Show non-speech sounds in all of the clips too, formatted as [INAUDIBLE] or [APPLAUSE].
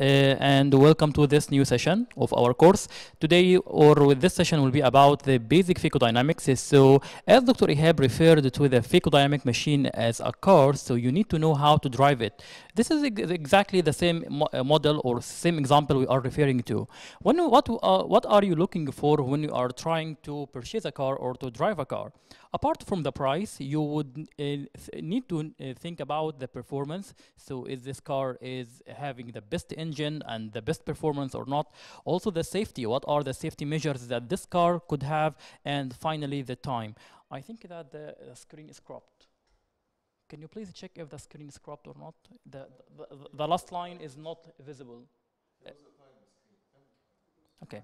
Uh, and welcome to this new session of our course. Today, or with this session, will be about the basic phacodynamics. So, as Dr. Ihab referred to the phacodynamic machine as a car, so you need to know how to drive it. This is ex- exactly the same mo- uh, model or same example we are referring to. When what uh, what are you looking for when you are trying to purchase a car or to drive a car? Apart from the price, you would uh, need to uh, think about the performance. So, is this car is having the best engine and the best performance or not? Also, the safety. What are the safety measures that this car could have? And finally, the time. I think that the, the screen is cropped. Can you please check if the screen is cropped or not? The the, the, the last line is not visible. Uh, Okay.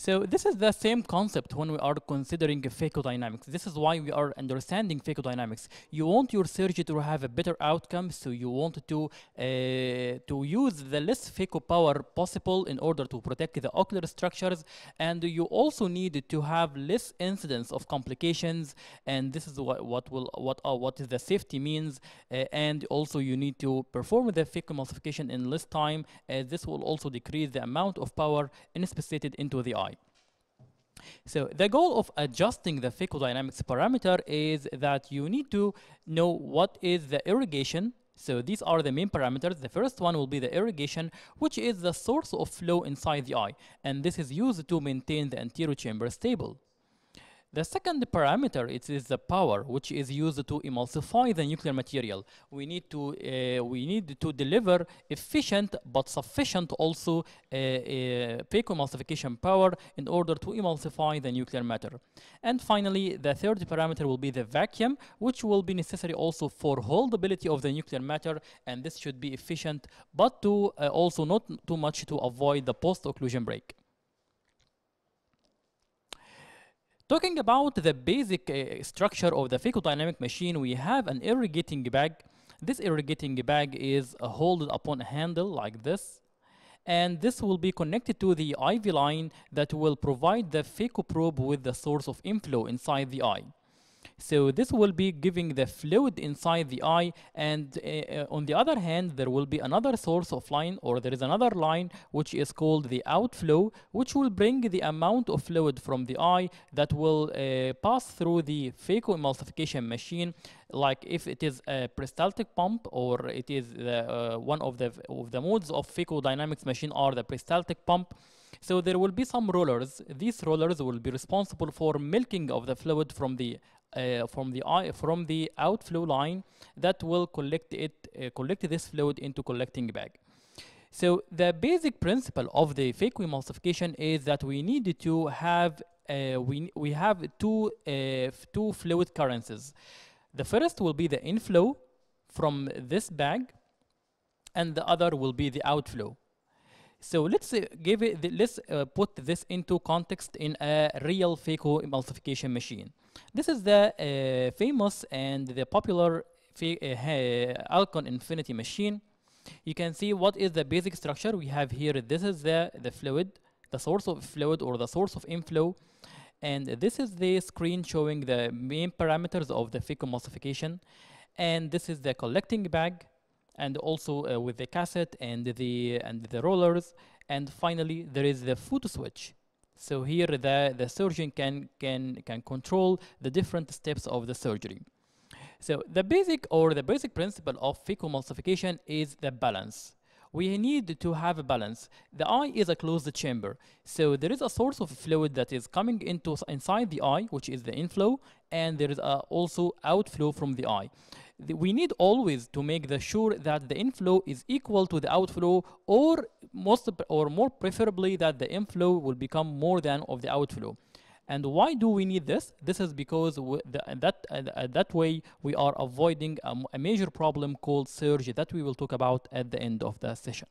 So this is the same concept when we are considering phacodynamics. This is why we are understanding phacodynamics. You want your surgery to have a better outcome, so you want to uh, to use the less phaco power possible in order to protect the ocular structures, and you also need to have less incidence of complications. And this is what what will what uh, what is the safety means, uh, and also you need to perform the phacoemulsification in less time, as this will also decrease the amount of power inspissated into the eye. So the goal of adjusting the phacodynamics parameter is that you need to know what is the irrigation. So these are the main parameters. The first one will be the irrigation, which is the source of flow inside the eye. And this is used to maintain the anterior chamber stable. The second parameter it is the power, which is used to emulsify the nuclear material. We need to uh, we need to deliver efficient but sufficient also uh, uh, phacoemulsification power in order to emulsify the nuclear matter. And finally, the third parameter will be the vacuum, which will be necessary also for holdability of the nuclear matter, and this should be efficient, but to uh, also not too much to avoid the post-occlusion break. Talking about the basic uh, structure of the phacodynamic machine, we have an irrigating bag. This irrigating bag is uh, held upon a handle like this. And this will be connected to the IV line that will provide the phacoprobe with the source of inflow inside the eye. So this will be giving the fluid inside the eye and uh, on the other hand there will be another source of line or there is another line which is called the outflow which will bring the amount of fluid from the eye that will uh, pass through the phacoemulsification machine like if it is a peristaltic pump or it is the, uh, one of the of the modes of phaco-dynamics machine are the peristaltic pump so there will be some rollers. These rollers will be responsible for milking of the fluid from the uh, from the from the outflow line that will collect it uh, collect this fluid into collecting bag. So the basic principle of the phaco emulsification is that we need to have uh, we we have two uh, two fluid currencies. The first will be the inflow from this bag, and the other will be the outflow. So let's uh, give it. The, let's uh, put this into context in a real phaco emulsification machine. This is the uh, famous and the popular uh, Alcon Infinity machine. You can see what is the basic structure we have here. This is the the fluid, the source of fluid or the source of inflow, and this is the screen showing the main parameters of the phacoemulsification, and this is the collecting bag and also uh, with the cassette and the and the rollers. And finally there is the foot switch. So here the the surgeon can can can control the different steps of the surgery. So the basic or the basic principle of phaco phacoemulsification is the balance. We need to have a balance. The eye is a closed chamber, so there is a source of fluid that is coming into inside the eye, which is the inflow, and there is also outflow from the eye. We need always to make the sure that the inflow is equal to the outflow, or most or more preferably that the inflow will become more than of the outflow. And why do we need this? This is because that uh, that way we are avoiding a major problem called surge that we will talk about at the end of the session.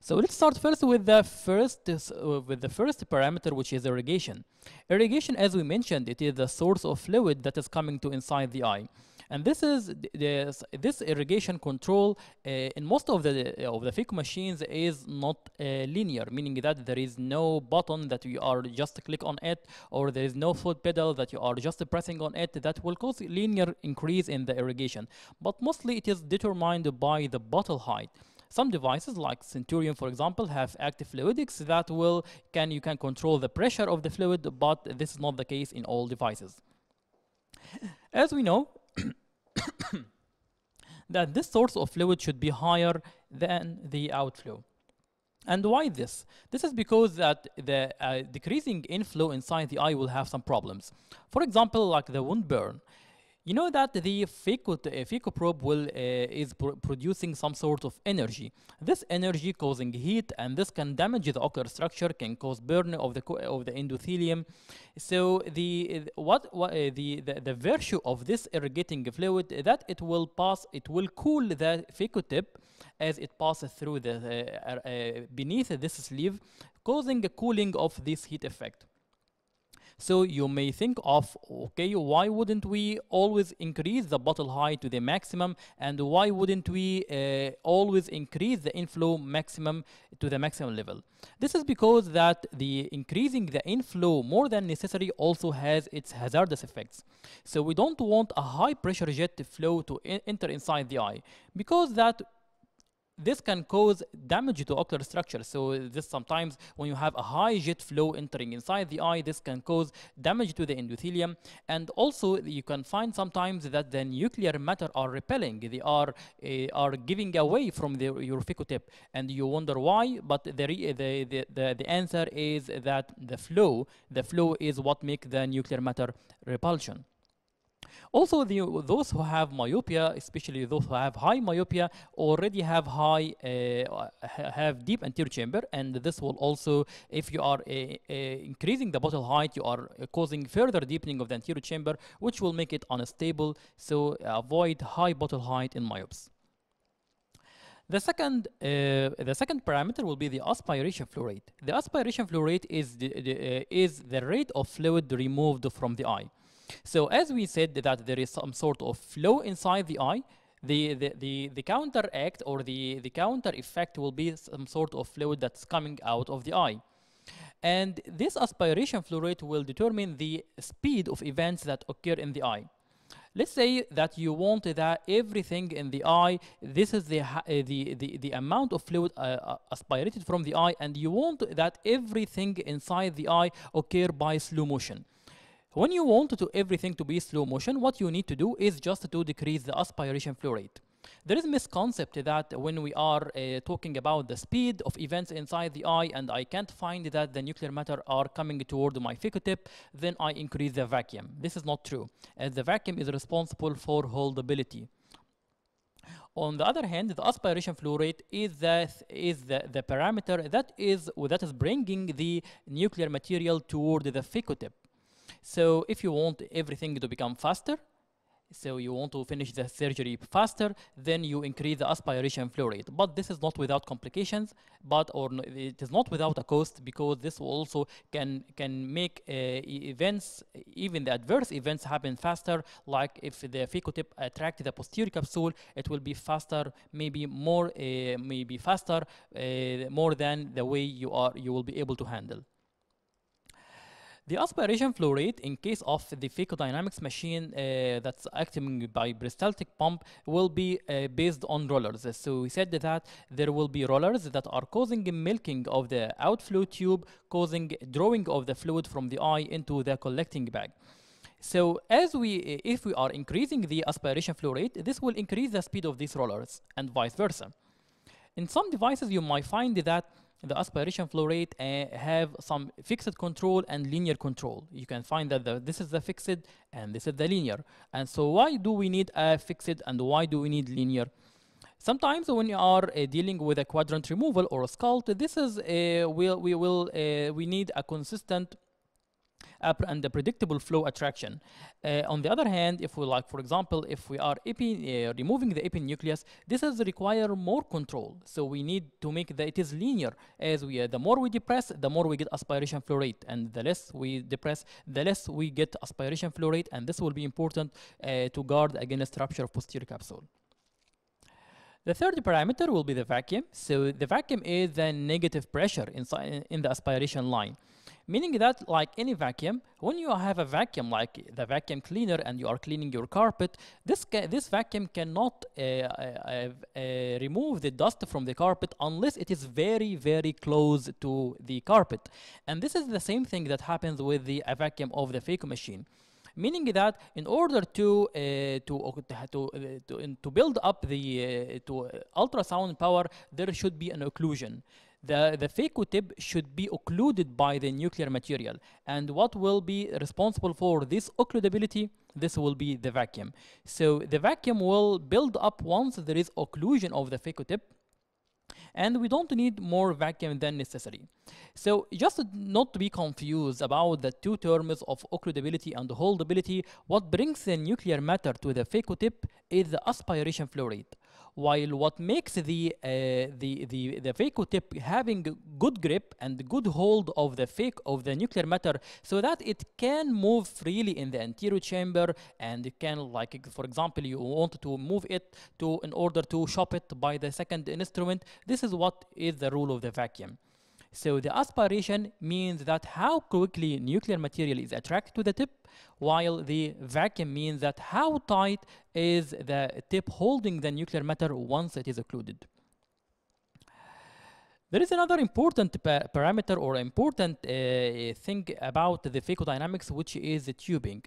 So let's start first with the first uh, with the first parameter, which is irrigation. Irrigation, as we mentioned, it is the source of fluid that is coming to inside the eye. And this is this, this irrigation control uh, in most of the of the phaco machines is not uh, linear, meaning that there is no button that you are just click on it, or there is no foot pedal that you are just pressing on it that will cause linear increase in the irrigation. But mostly it is determined by the bottle height. Some devices like Centurion, for example, have active fluidics that will can you can control the pressure of the fluid, but this is not the case in all devices. As we know, [COUGHS] that this source of fluid should be higher than the outflow. And why this? This is because that the uh, decreasing inflow inside the eye will have some problems. For example, like the wound burn. You know that the phaco, uh, phacoprobe will, uh, is pr producing some sort of energy. This energy causing heat and this can damage the ocular structure, can cause burn of the, of the endothelium. So the, what, what uh, the, the, the virtue of this irrigating fluid that it will pass, it will cool the phacotip as it passes through the, uh, uh, beneath this sleeve, causing a cooling of this heat effect. So you may think of, okay, why wouldn't we always increase the bottle height to the maximum and why wouldn't we uh, always increase the inflow maximum to the maximum level? This is because that the increasing the inflow more than necessary also has its hazardous effects. So we don't want a high pressure jet flow to enter inside the eye because that this can cause damage to ocular structure. So this sometimes when you have a high jet flow entering inside the eye, this can cause damage to the endothelium. And also you can find sometimes that the nuclear matter are repelling. They are uh, are giving away from the, your phacotip. And you wonder why, but the, the, the, the, the answer is that the flow, the flow is what make the nuclear matter repulsion. Also, the, those who have myopia, especially those who have high myopia, already have high, uh, have deep anterior chamber, and this will also, if you are uh, uh, increasing the bottle height, you are causing further deepening of the anterior chamber, which will make it unstable. So avoid high bottle height in myopes. The second, uh, the second parameter will be the aspiration flow rate. The aspiration flow rate is the, the uh, is the rate of fluid removed from the eye. So as we said that there is some sort of flow inside the eye, the, the, the, the counteract or the, the counter effect will be some sort of fluid that's coming out of the eye. And this aspiration flow rate will determine the speed of events that occur in the eye. Let's say that you want that everything in the eye, this is the, uh, the, the, the amount of fluid uh, aspirated from the eye, and you want that everything inside the eye occur by slow motion. When you want to everything to be slow motion, what you need to do is just to decrease the aspiration flow rate. There is a misconcept that when we are uh, talking about the speed of events inside the eye and I can't find that the nuclear matter are coming toward my phacotip, then I increase the vacuum. This is not true, as the vacuum is responsible for holdability. On the other hand, the aspiration flow rate is the, is the, the parameter that is, that is bringing the nuclear material toward the phacotip. So if you want everything to become faster, so you want to finish the surgery faster, then you increase the aspiration flow rate. But this is not without complications, but or it is not without a cost because this also can can make uh, events, even the adverse events happen faster. Like if the phacotip attract the posterior capsule, it will be faster, maybe more, uh, maybe faster, uh, more than the way you are you will be able to handle. The aspiration flow rate in case of the phaco-dynamics machine uh, that's acting by peristaltic pump will be uh, based on rollers. So we said that there will be rollers that are causing milking of the outflow tube, causing drawing of the fluid from the eye into the collecting bag. So as we, if we are increasing the aspiration flow rate, this will increase the speed of these rollers and vice versa. In some devices, you might find that the aspiration flow rate uh, have some fixed control and linear control. You can find that the, this is the fixed and this is the linear. And so why do we need a fixed and why do we need linear? Sometimes when you are uh, dealing with a quadrant removal or a sculpt, this is uh, we'll, we will we need a consistent and the predictable flow attraction. Uh, on the other hand, if we like, for example, if we are epi, uh, removing the epinucleus, this is require more control. So we need to make that it is linear. As we, uh, the more we depress, the more we get aspiration flow rate, and the less we depress, the less we get aspiration flow rate, and this will be important uh, to guard against rupture of posterior capsule. The third parameter will be the vacuum. So the vacuum is the negative pressure inside in the aspiration line. Meaning that like any vacuum, when you have a vacuum like the vacuum cleaner and you are cleaning your carpet, this, ca this vacuum cannot uh, uh, uh, remove the dust from the carpet unless it is very, very close to the carpet. And this is the same thing that happens with the vacuum of the phaco machine meaning that in order to uh, to to uh, to, to build up the uh, to ultrasound power there should be an occlusion the, the tip should be occluded by the nuclear material. And what will be responsible for this occludability? This will be the vacuum. So the vacuum will build up once there is occlusion of the phaco tip and we don't need more vacuum than necessary. So just not to be confused about the two terms of occludability and holdability, what brings the nuclear matter to the phaco tip is the aspiration flow rate while what makes the uh, the the the phaco tip having good grip and good hold of the fake of the nuclear matter so that it can move freely in the anterior chamber and it can like for example you want to move it to in order to shop it by the second instrument this is what is the rule of the vacuum so the aspiration means that how quickly nuclear material is attracted to the tip, while the vacuum means that how tight is the tip holding the nuclear matter once it is occluded. There is another important pa parameter or important uh, thing about the phacodynamics, which is the tubing.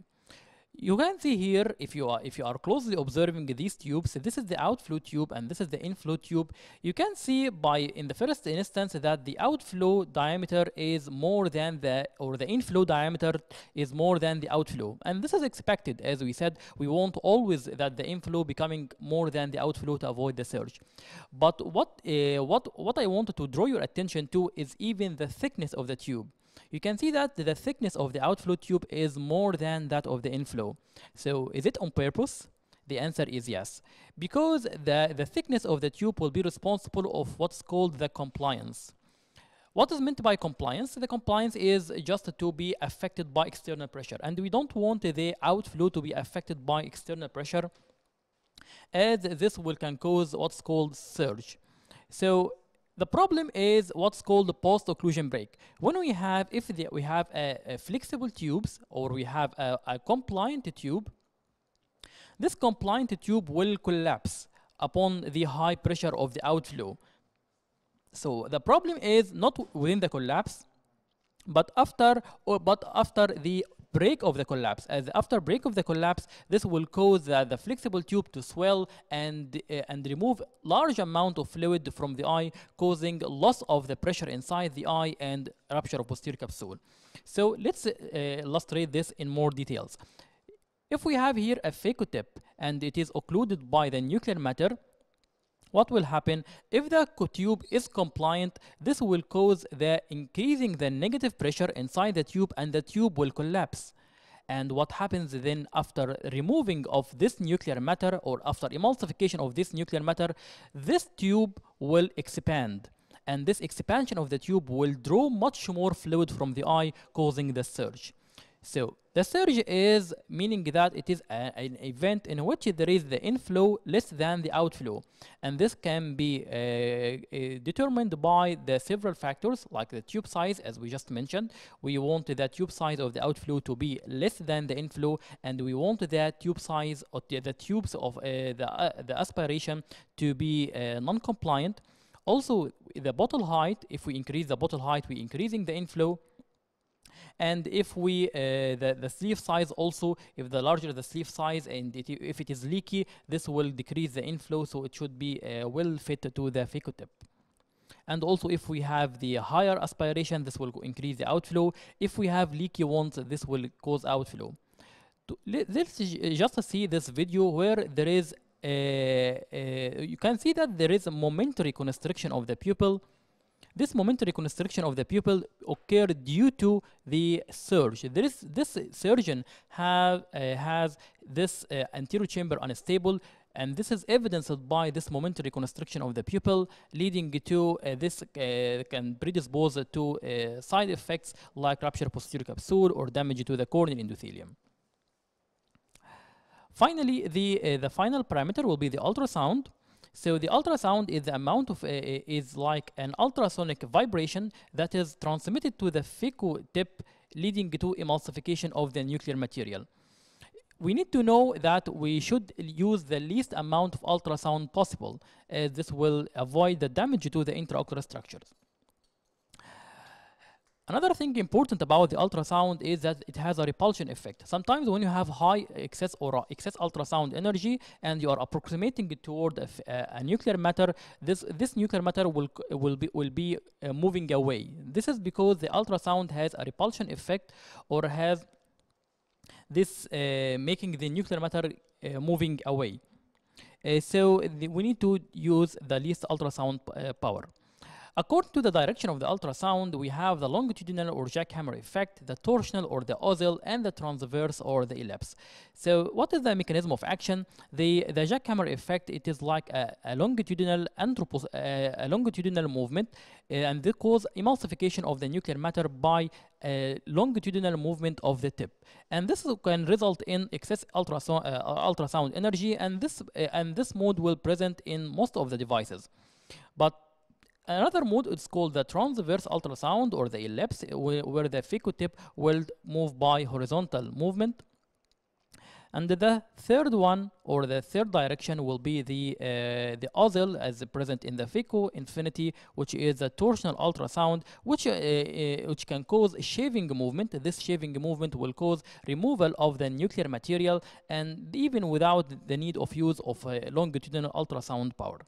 You can see here, if you are if you are closely observing these tubes, this is the outflow tube and this is the inflow tube. You can see by in the first instance that the outflow diameter is more than the or the inflow diameter is more than the outflow, and this is expected. As we said, we want always that the inflow becoming more than the outflow to avoid the surge. But what uh, what what I wanted to draw your attention to is even the thickness of the tube you can see that the thickness of the outflow tube is more than that of the inflow. So is it on purpose? The answer is yes. Because the, the thickness of the tube will be responsible of what's called the compliance. What is meant by compliance? The compliance is just to be affected by external pressure. And we don't want the outflow to be affected by external pressure as this will can cause what's called surge. So the problem is what's called the post-occlusion break. When we have, if the, we have a, a, flexible tubes or we have a, a compliant tube, this compliant tube will collapse upon the high pressure of the outflow. So the problem is not within the collapse, but after or but after the break of the collapse. As after break of the collapse, this will cause uh, the flexible tube to swell and, uh, and remove large amount of fluid from the eye, causing loss of the pressure inside the eye and rupture of posterior capsule. So let's uh, illustrate this in more details. If we have here a phaco and it is occluded by the nuclear matter, what will happen? If the tube is compliant this will cause the increasing the negative pressure inside the tube and the tube will collapse. And what happens then after removing of this nuclear matter or after emulsification of this nuclear matter this tube will expand. And this expansion of the tube will draw much more fluid from the eye causing the surge. So the surge is meaning that it is a, an event in which there is the inflow less than the outflow. And this can be uh, uh, determined by the several factors like the tube size as we just mentioned. We want the tube size of the outflow to be less than the inflow and we want the tube size of the, the tubes of uh, the, uh, the aspiration to be uh, non-compliant. Also the bottle height, if we increase the bottle height, we increasing the inflow and if we uh, the, the sleeve size also if the larger the sleeve size and it, if it is leaky this will decrease the inflow so it should be uh, well fit to the phaco tip and also if we have the higher aspiration this will increase the outflow. If we have leaky ones this will cause outflow. To, let's just see this video where there is uh, you can see that there is a momentary constriction of the pupil this momentary constriction of the pupil occurred due to the surge. There is, this surgeon have, uh, has this uh, anterior chamber unstable and this is evidenced by this momentary constriction of the pupil leading to uh, this uh, can predispose to uh, side effects like rupture posterior capsule or damage to the corneal endothelium. Finally, the, uh, the final parameter will be the ultrasound. So the ultrasound is the amount of uh, is like an ultrasonic vibration that is transmitted to the phaco tip, leading to emulsification of the nuclear material. We need to know that we should use the least amount of ultrasound possible, as this will avoid the damage to the intraocular structures. Another thing important about the ultrasound is that it has a repulsion effect. Sometimes when you have high excess or excess ultrasound energy and you are approximating it toward a nuclear matter, this, this nuclear matter will, will be, will be uh, moving away. This is because the ultrasound has a repulsion effect or has this uh, making the nuclear matter uh, moving away. Uh, so we need to use the least ultrasound uh, power. According to the direction of the ultrasound, we have the longitudinal or jackhammer effect, the torsional or the OZil, and the transverse or the Ellips. So what is the mechanism of action? The, the jackhammer effect, it is like a, a longitudinal anthropos, uh, a longitudinal movement, uh, and they cause emulsification of the nuclear matter by a longitudinal movement of the tip. And this can result in excess ultrasound, uh, ultrasound energy, and this, uh, and this mode will present in most of the devices. But Another mode is called the transverse ultrasound or the Ellips, where, the phaco tip will move by horizontal movement. And the third one or the third direction will be the uh, the OZil as present in the phaco infinity, which is a torsional ultrasound, which uh, uh, which can cause shaving movement. This shaving movement will cause removal of the nuclear material, and even without the need of use of longitudinal ultrasound power.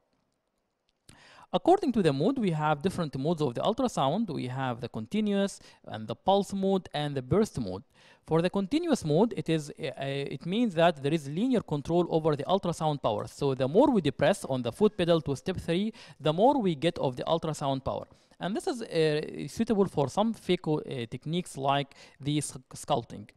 According to the mode, we have different modes of the ultrasound. We have the continuous and the pulse mode and the burst mode. For the continuous mode, it is uh, uh, it means that there is linear control over the ultrasound power. So the more we depress on the foot pedal to step three, the more we get of the ultrasound power. And this is uh, suitable for some phaco uh, techniques like the sculpting.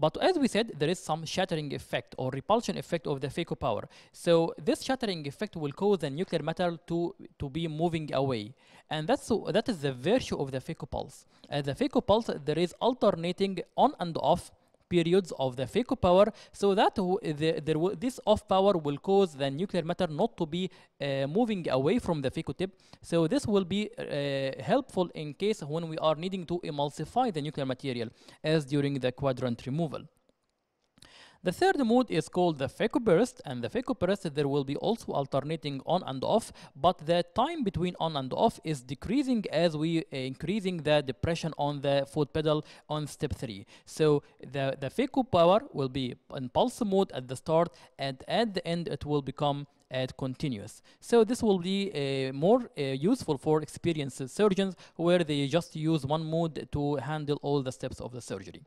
But as we said, there is some shattering effect or repulsion effect of the phaco power. So this shattering effect will cause the nuclear metal to, to be moving away. And that's that is the virtue of the phaco pulse. As the phaco pulse, there is alternating on and off periods of the phaco power so that the, this off power will cause the nuclear matter not to be uh, moving away from the phaco tip. So this will be uh, helpful in case when we are needing to emulsify the nuclear material as during the quadrant removal. The third mode is called the phaco burst, and the phaco burst there will be also alternating on and off, but the time between on and off is decreasing as we uh, increasing the depression on the foot pedal on step three. So the the phaco power will be in pulse mode at the start, and at the end it will become at continuous. So this will be uh, more uh, useful for experienced surgeons where they just use one mode to handle all the steps of the surgery.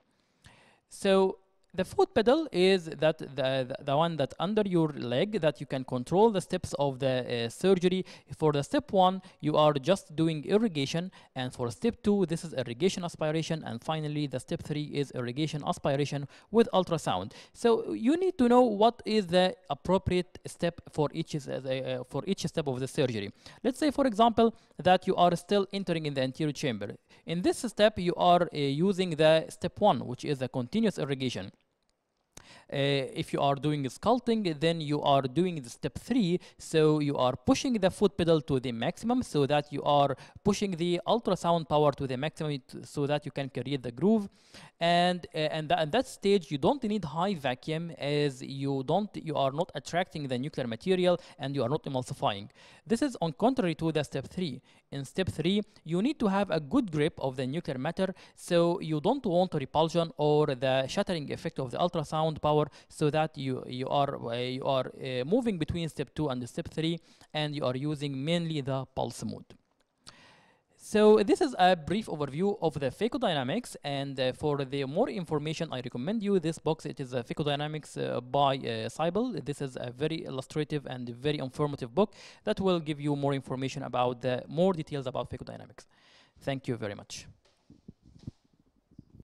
So the foot pedal is that the, the, one that under your leg that you can control the steps of the uh, surgery. For the step one, you are just doing irrigation, and for step two, this is irrigation aspiration, and finally the step three is irrigation aspiration with ultrasound. So you need to know what is the appropriate step for each uh, for each step of the surgery. Let's say, for example, that you are still entering in the anterior chamber. In this step, you are uh, using the step one, which is the continuous irrigation. Uh, if you are doing sculpting, then you are doing the step three. So you are pushing the foot pedal to the maximum so that you are pushing the ultrasound power to the maximum so that you can create the groove. And, uh, and tha- at that stage, you don't need high vacuum as you don't, you are not attracting the nuclear material and you are not emulsifying. This is on contrary to the step three. In step three, you need to have a good grip of the nuclear matter, so you don't want repulsion or the shattering effect of the ultrasound power, so that you you are uh, you are uh, moving between step two and step three, and you are using mainly the pulse mode. So this is a brief overview of the phaco-dynamics, and uh, for the more information, I recommend you this box. It is a phaco-dynamics uh, by uh, Seibel. This is a very illustrative and very informative book that will give you more information about the more details about phaco-dynamics. Thank you very much.